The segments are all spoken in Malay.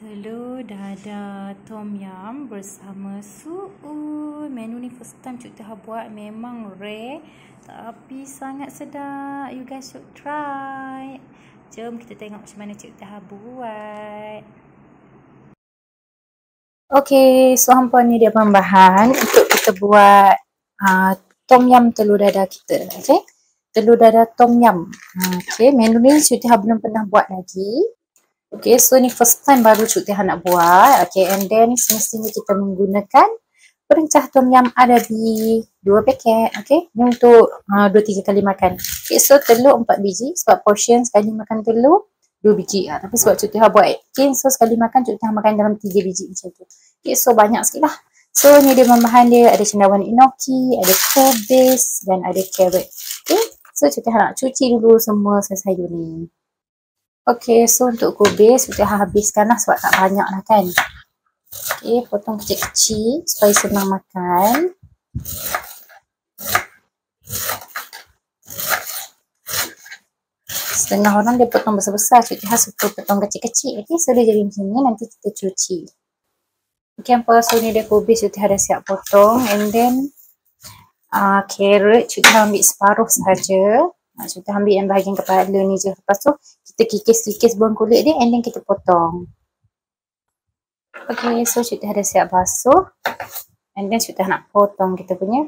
telur dadah tom yum bersama suun. Menu ni first time Cik Tah buat memang rare tapi sangat sedap. You guys should try. Jom kita tengok macam mana Cik Tah buat. Okay, so hampa ni dia bahan untuk kita buat uh, tom yum telur dadah kita. Okay, telur dadah tom yum. Okay, menu ni Cik Tah belum pernah buat lagi. Okay, so ni first time baru Tihah nak buat. Okay, and then semestinya kita menggunakan perencah tom yum arabi dua paket. Okay, ni untuk uh, dua tiga kali makan. Okay, so telur empat biji sebab portion sekali makan telur dua biji. Uh, tapi sebab Cik Tihah buat okay, so sekali makan Cik Tihah makan dalam tiga biji macam tu. Okay, so banyak sikit lah. So ni dia bahan dia ada cendawan inoki, ada kubis dan ada carrot. Okay, so Cik Tihah nak cuci dulu semua sayur-sayur ni. Okey, so untuk kubis kita habiskan lah sebab tak banyak lah kan. Okey, potong kecil-kecil supaya senang makan. Setengah orang dia potong besar-besar. Cik Tihah suka potong kecil-kecil. Okey, so dia jadi macam ni. Nanti kita cuci. Okey, apa so ni dia kubis. Cik Tihah dah siap potong. And then, uh, carrot Cik Tihah ambil separuh sahaja. Ha, kita ambil yang bahagian kepala ni je. Lepas tu kita kikis-kikis buang kulit dia and then kita potong. Okay, so kita ada siap basuh. And then kita nak potong kita punya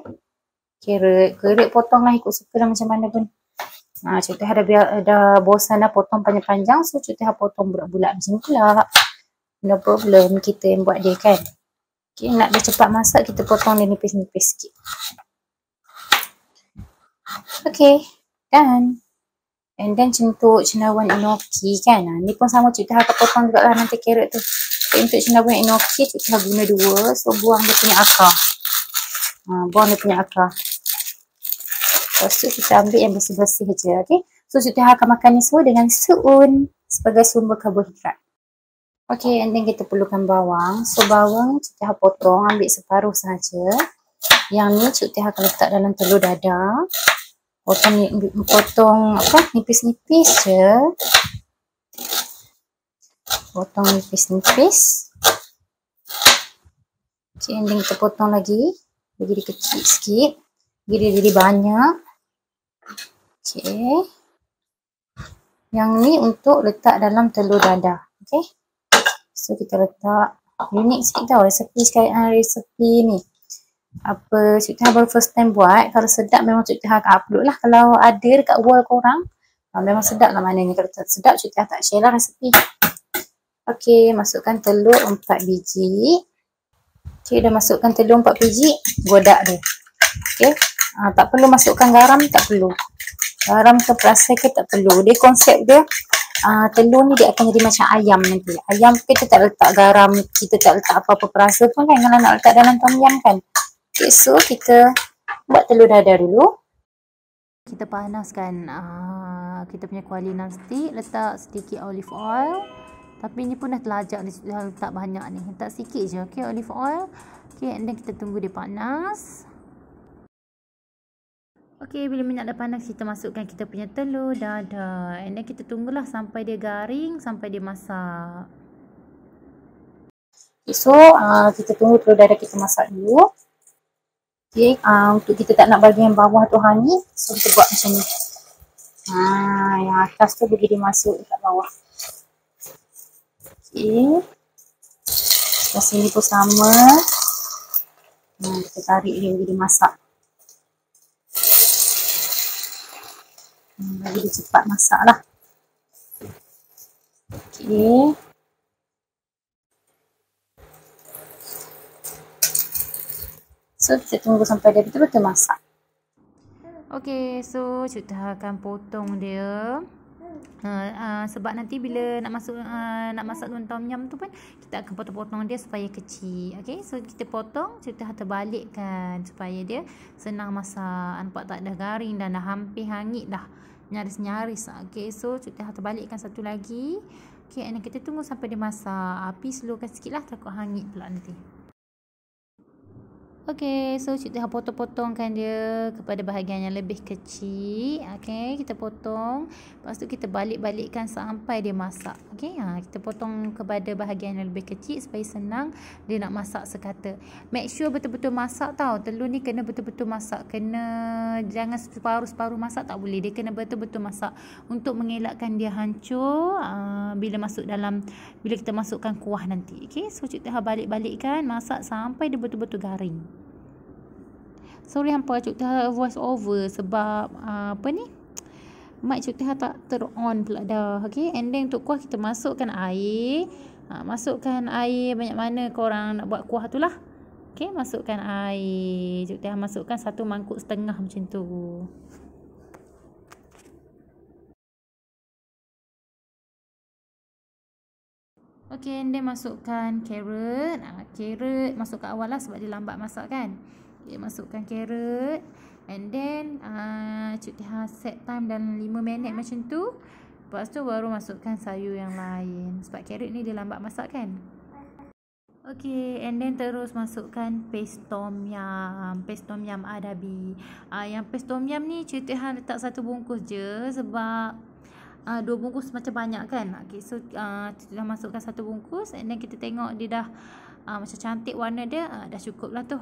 carrot. Carrot potong lah ikut suka lah macam mana pun. Ha, kita ada biar ada bosan dah potong panjang-panjang. So kita potong bulat-bulat macam tu lah. No problem kita yang buat dia kan. Okay, nak dia cepat masak kita potong dia nipis-nipis sikit. Okay. Dan And then untuk cendawan inoki kan. Ha, ni pun sama kita akan potong juga lah nanti carrot tu. Okay, untuk cendawan inoki kita guna dua. So buang dia punya akar. Ha, buang dia punya akar. Lepas tu kita ambil yang bersih-bersih je. Okay. So kita akan makan ni semua dengan suun sebagai sumber karbohidrat. Okay and then kita perlukan bawang. So bawang kita potong ambil separuh saja. Yang ni kita akan letak dalam telur dadah potong potong apa? Nipis-nipis je. Potong nipis-nipis. And then kita potong lagi. Bagi dia kecil sikit. Dia jadi banyak. Okay. yang ni untuk letak dalam telur dadah okay. so kita letak unik sikit tau. Resepi sekali uh, resepi ni apa Cik Tah baru first time buat kalau sedap memang Cik Tah akan upload lah. Kalau ada dekat wall korang uh, memang sedap lah maknanya. Kalau sedap Cik Tah tak share lah resepi ok masukkan telur 4 biji. Ok dah masukkan telur 4 biji godak dia. Ok uh, tak perlu masukkan garam tak perlu. Garam ke perasa ke tak perlu. Dia konsep dia uh, telur ni dia akan jadi macam ayam nanti. Ayam kita tak letak garam kita tak letak apa-apa perasa pun kan. Kalau nak letak dalam tom yum kan Okay, so kita buat telur dadah dulu. Kita panaskan uh, kita punya kuali non-stick. Letak sedikit olive oil. Tapi ni pun dah telajak dia letak banyak ni. Letak sikit je. Okay, olive oil. Okay, and then kita tunggu dia panas. Okay, bila minyak dah panas, kita masukkan kita punya telur dadah. And then kita tunggulah sampai dia garing, sampai dia masak. Okay, so, uh, kita tunggu telur dadah kita masak dulu. Okay, uh, untuk kita tak nak bagi yang bawah tu hangit, so kita buat macam ni. Ha, yang atas tu bagi dia masuk dekat bawah. Okay. Sebelah sini pun sama. Hmm, kita tarik dia bagi dia masak. Hmm, bagi dia cepat masak lah. Okay. So kita tunggu sampai dia betul-betul masak. Okay, so kita akan potong dia. Uh, uh, sebab nanti bila nak masuk uh, nak masak daun tom tu pun kita akan potong-potong dia supaya kecil. Okay, so kita potong, kita terbalikkan supaya dia senang masak. Nampak tak dah garing dan dah hampir hangit dah. Nyaris-nyaris. Okay, so kita terbalikkan satu lagi. Okay, and kita tunggu sampai dia masak. Api slowkan sikit lah takut hangit pula nanti. Okey, so Cik Teh potong-potongkan dia kepada bahagian yang lebih kecil. Okey, kita potong. Lepas tu kita balik-balikkan sampai dia masak. Okey, ha, kita potong kepada bahagian yang lebih kecil supaya senang dia nak masak sekata. Make sure betul-betul masak tau. Telur ni kena betul-betul masak. Kena jangan separuh-separuh masak tak boleh. Dia kena betul-betul masak untuk mengelakkan dia hancur uh, bila masuk dalam bila kita masukkan kuah nanti. Okey, so Cik Teh balik-balikkan masak sampai dia betul-betul garing. Sorry hampa Cik Teh voice over sebab uh, apa ni? Mic Cik Teh tak ter-on pula dah. Okay. And then untuk kuah kita masukkan air. Ha, masukkan air banyak mana korang nak buat kuah tu lah. Okay. Masukkan air. Cik Teh masukkan satu mangkuk setengah macam tu. Okay. And then masukkan carrot. Ha, carrot masuk ke awal lah sebab dia lambat masak kan. Okay, masukkan carrot and then uh, cik Tiha set time dalam 5 minit macam tu. Lepas tu baru masukkan sayur yang lain. Sebab carrot ni dia lambat masak kan. Okay, and then terus masukkan paste tom yum. Paste tom yum adabi. Uh, yang paste tom yum ni cik Tiha letak satu bungkus je sebab uh, dua bungkus macam banyak kan. Okay, so uh, Tiha masukkan satu bungkus and then kita tengok dia dah uh, macam cantik warna dia. Uh, dah cukup lah tu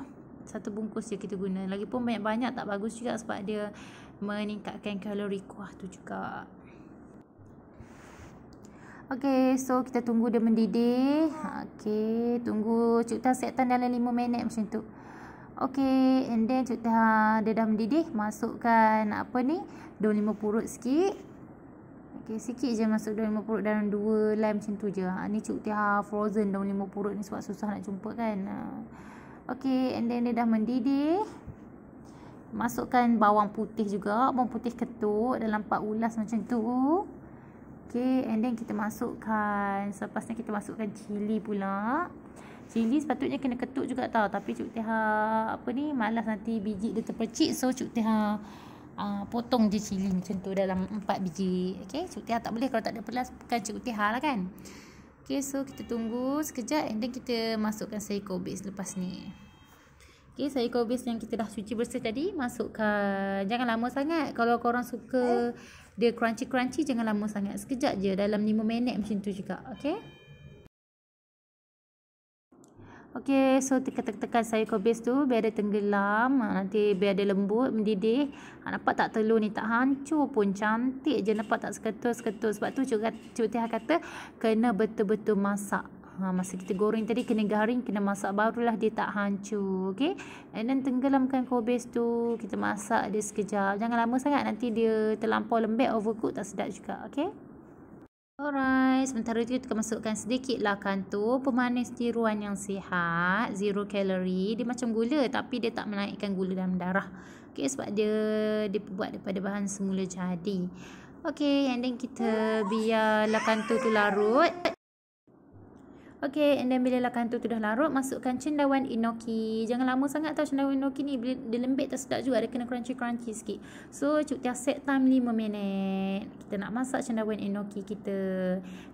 satu bungkus je kita guna. Lagipun banyak-banyak tak bagus juga sebab dia meningkatkan kalori kuah tu juga. Okay, so kita tunggu dia mendidih. Okay, tunggu Cik Tah set time dalam 5 minit macam tu. Okay, and then Cik Tah dia dah mendidih. Masukkan apa ni, daun lima purut sikit. Okay, sikit je masuk daun lima purut dalam 2 lime macam tu je. Ha, ni Cik Tah frozen daun lima purut ni sebab susah nak jumpa kan. Ha. Okey, and then dia dah mendidih. Masukkan bawang putih juga, bawang putih ketuk dalam 4 ulas macam tu. Okey, and then kita masukkan, selepasnya kita masukkan cili pula. Cili sepatutnya kena ketuk juga tau, tapi Cuk Teha apa ni, malas nanti biji dia terpercik. So Cuk Teha uh, potong je cili macam tu dalam 4 biji. Okey, Teha tak boleh kalau tak ada pelas, bukan Teha lah kan. Okay, so kita tunggu sekejap and then kita masukkan sayur kobis lepas ni. Okay, sayur kobis yang kita dah cuci bersih tadi, masukkan. Jangan lama sangat. Kalau korang suka dia crunchy-crunchy, jangan lama sangat. Sekejap je, dalam 5 minit macam tu juga. Okay. Okey, so tekan-tekan sayur kobis tu biar dia tenggelam. Ha, nanti biar dia lembut, mendidih. Ha, nampak tak telur ni tak hancur pun. Cantik je nampak tak seketul-seketul. Sebab tu Cik, Tihah kata kena betul-betul masak. Ha, masa kita goreng tadi kena garing, kena masak barulah dia tak hancur. Okey. And then tenggelamkan kobis tu. Kita masak dia sekejap. Jangan lama sangat nanti dia terlampau lembek, overcook tak sedap juga. Okey. Alright, sementara itu kita masukkan sedikitlah kantu pemanis tiruan yang sihat, zero calorie. Dia macam gula tapi dia tak menaikkan gula dalam darah. Okay, sebab dia dibuat daripada bahan semula jadi. Okay, and then kita biarlah kantu tu larut. Okey, and then bila lakan tu dah larut, masukkan cendawan inoki. Jangan lama sangat tau cendawan inoki ni. Bila dia lembek tak sedap juga. Dia kena crunchy-crunchy sikit. So, Cuk Tia set time 5 minit. Kita nak masak cendawan inoki kita.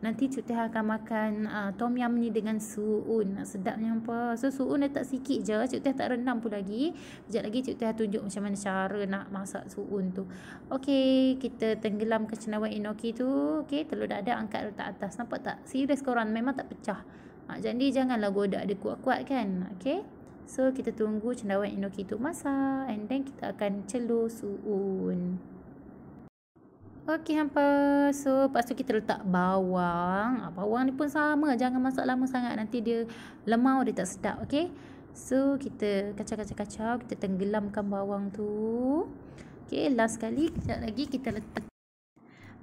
Nanti Cuk Tia akan makan uh, tom yum ni dengan suun. Sedapnya apa. So, suun letak sikit je. Cuk Tia tak rendam pun lagi. Sekejap lagi Cuk Tia tunjuk macam mana cara nak masak suun tu. Okey, kita tenggelamkan cendawan inoki tu. Okey, telur dah ada angkat letak atas. Nampak tak? Serius korang memang tak pecah. Ha, jadi janganlah godak dia kuat-kuat kan. Okay. So kita tunggu cendawan enoki tu masak. And then kita akan celur suun. Okay hampa. So lepas tu kita letak bawang. Ha, bawang ni pun sama. Jangan masak lama sangat. Nanti dia lemau dia tak sedap. Okay. So kita kacau-kacau-kacau. Kita tenggelamkan bawang tu. Okay last kali. Sekejap lagi kita letak.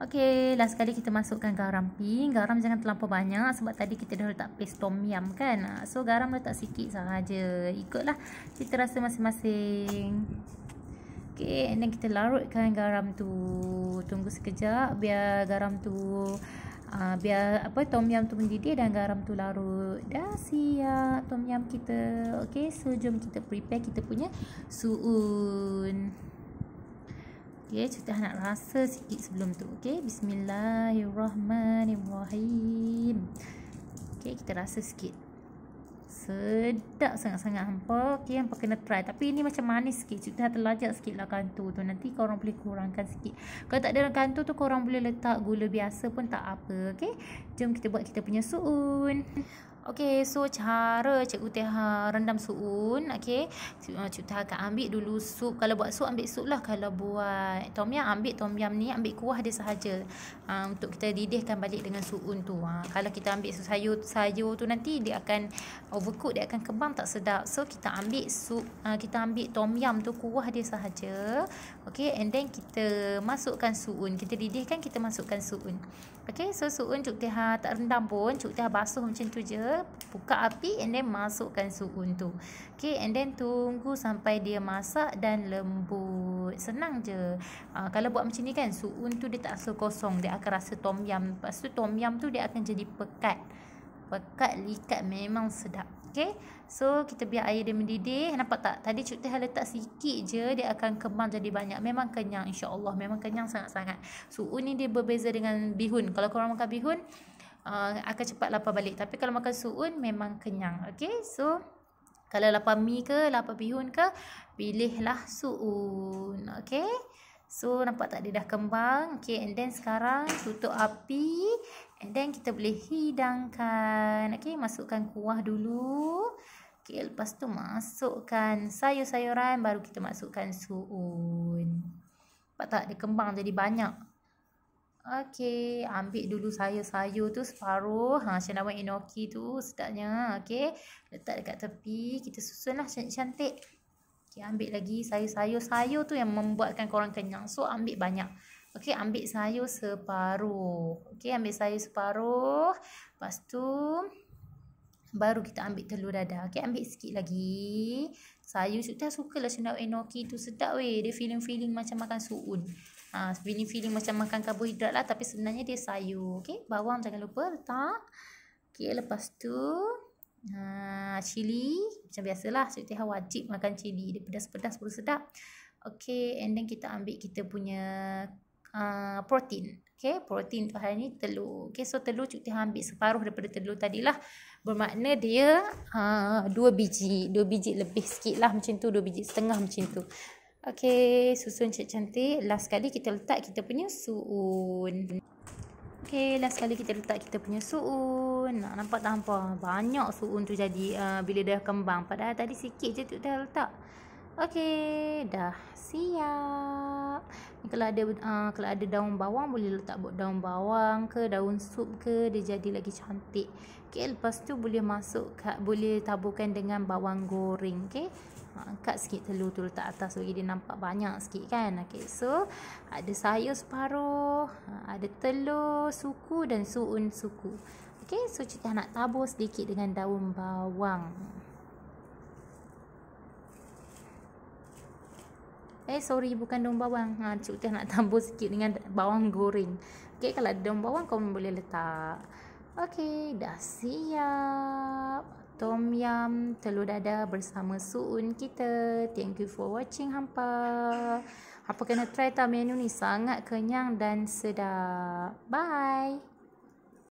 Okey, last sekali kita masukkan garam pink. Garam jangan terlampau banyak sebab tadi kita dah letak paste tom yum kan. Ah, so garam letak sikit sahaja. Ikutlah kita rasa masing-masing. Okey, and then kita larutkan garam tu. Tunggu sekejap biar garam tu uh, biar apa tom yum tu mendidih dan garam tu larut. Dah siap tom yum kita. Okey, so jom kita prepare kita punya suun. Okay, kita nak rasa sikit sebelum tu. Okay, bismillahirrahmanirrahim. Okay, kita rasa sikit. Sedap sangat-sangat hampa. Okey, hampa kena try. Tapi ini macam manis sikit. Cik Teh terlajak sikit lah kantu tu. Nanti korang boleh kurangkan sikit. Kalau tak ada kantu tu, korang boleh letak gula biasa pun tak apa. Okey, jom kita buat kita punya suun. Okey, so cara cikgu Teh ha, rendam suun, okey. Cikgu Teh akan ambil dulu sup. Kalau buat sup ambil sup lah. Kalau buat tom yam ambil tom yam ni, ambil kuah dia sahaja. Ha, untuk kita didihkan balik dengan suun tu. Ha, kalau kita ambil sayur sayur tu nanti dia akan overcook, dia akan kembang tak sedap. So kita ambil sup, ha, kita ambil tom yam tu kuah dia sahaja. Okey, and then kita masukkan suun. Kita didihkan, kita masukkan suun. Okey, so suun Cik Teh tak rendam pun. Cik Teh basuh macam tu je buka api and then masukkan suun tu okay and then tunggu sampai dia masak dan lembut senang je uh, kalau buat macam ni kan suun tu dia tak rasa kosong dia akan rasa tom yam lepas tu tom yam tu dia akan jadi pekat pekat likat memang sedap Okay, so kita biar air dia mendidih. Nampak tak? Tadi Cik Teh letak sikit je, dia akan kembang jadi banyak. Memang kenyang insya-Allah. Memang kenyang sangat-sangat. Suun ni dia berbeza dengan bihun. Kalau korang makan bihun, uh, akan cepat lapar balik. Tapi kalau makan suun memang kenyang. Okay, so kalau lapar mi ke, lapar bihun ke, pilihlah suun. Okay. So nampak tak dia dah kembang. Okay and then sekarang tutup api. And then kita boleh hidangkan. Okay masukkan kuah dulu. Okay lepas tu masukkan sayur-sayuran baru kita masukkan suun. Nampak tak dia kembang jadi banyak. Okey, ambil dulu sayur-sayur tu separuh. Ha, nama enoki tu sedapnya. Okey, letak dekat tepi. Kita susunlah cantik-cantik. Okey, ambil lagi sayur-sayur. Sayur tu yang membuatkan korang kenyang. So, ambil banyak. Okey, ambil sayur separuh. Okey, ambil sayur separuh. Lepas tu, baru kita ambil telur dadah. Okey, ambil sikit lagi. Sayur sudah suka lah sendawa enoki tu sedap weh. Dia feeling-feeling macam makan suun. Ha, feeling-feeling macam makan karbohidrat lah. Tapi sebenarnya dia sayur. Okay. Bawang jangan lupa letak. Okay. Lepas tu. Ha, cili. Macam biasalah. Cik Teh wajib makan cili. Dia pedas-pedas pun sedap. Okay. And then kita ambil kita punya uh, protein. Okay. Protein tu hari ni telur. Okay. So telur Cik Teh ambil separuh daripada telur tadi lah. Bermakna dia uh, dua biji. Dua biji lebih sikit lah macam tu. Dua biji setengah macam tu. Okey, susun cantik-cantik. Last kali kita letak kita punya suun. Okey, last kali kita letak kita punya suun. Nak nampak tak hampa? Banyak suun tu jadi uh, bila dah kembang. Padahal tadi sikit je tu dah letak. Okey, dah siap. Ni kalau ada uh, kalau ada daun bawang boleh letak buat daun bawang ke daun sup ke dia jadi lagi cantik. Okey, lepas tu boleh masuk boleh taburkan dengan bawang goreng, okey ha, angkat sikit telur tu letak atas bagi dia nampak banyak sikit kan okay, so ada sayur separuh ha, ada telur suku dan suun suku okay, so kita nak tabur sedikit dengan daun bawang Eh sorry bukan daun bawang. Ha cik teh nak tabur sikit dengan bawang goreng. Okey kalau ada daun bawang kau boleh letak. Okey dah siap tom yum telur dadah bersama suun kita. Thank you for watching hampa. Apa kena try tau menu ni sangat kenyang dan sedap. Bye.